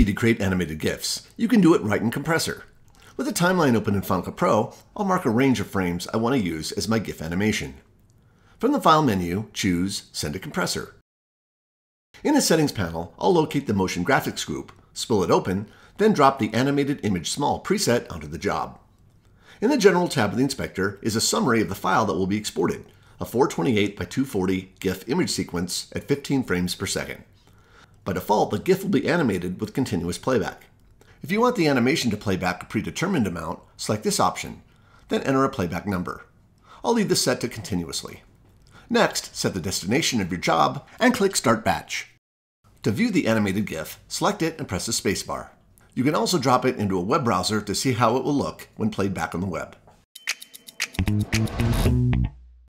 recipe to create animated GIFs. You can do it right in Compressor. With the timeline open in Final Cut Pro, I'll mark a range of frames I want to use as my GIF animation. From the File menu, choose Send to Compressor. In the Settings panel, I'll locate the Motion Graphics group, spill it open, then drop the Animated Image Small preset onto the job. In the General tab of the inspector is a summary of the file that will be exported, a 428 by 240 GIF image sequence at 15 frames per second. By default, the GIF will be animated with continuous playback. If you want the animation to play back a predetermined amount, select this option, then enter a playback number. I'll leave this set to continuously. Next, set the destination of your job and click Start Batch. To view the animated GIF, select it and press the spacebar. You can also drop it into a web browser to see how it will look when played back on the web.